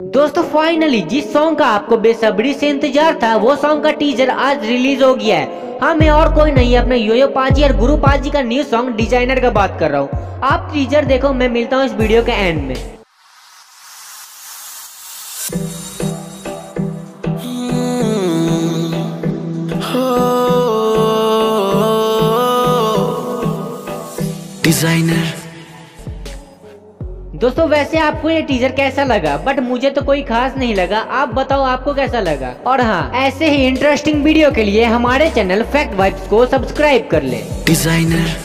दोस्तों फाइनली जिस सॉन्ग का आपको बेसब्री से इंतज़ार था वो सॉन्ग का टीजर आज रिलीज़ हो गया है हाँ मैं और कोई नहीं अपने योयो पाजी और गुरु पाजी का न्यू सॉन्ग डिज़ाइनर का बात कर रहा हूँ आप टीजर देखो मैं मिलता हूँ इस वीडियो के एंड में डिज़ाइनर दोस्तों, वैसे आपको ये टीजर कैसा लगा? बट मुझे तो कोई खास नहीं लगा। आप बताओ, आपको कैसा लगा? और हाँ ऐसे ही इंटरेस्टिंग वीडियो के लिए हमारे चैनल फैक्ट वाइब्स को सब्सक्राइब कर ले। डिज़ाइनर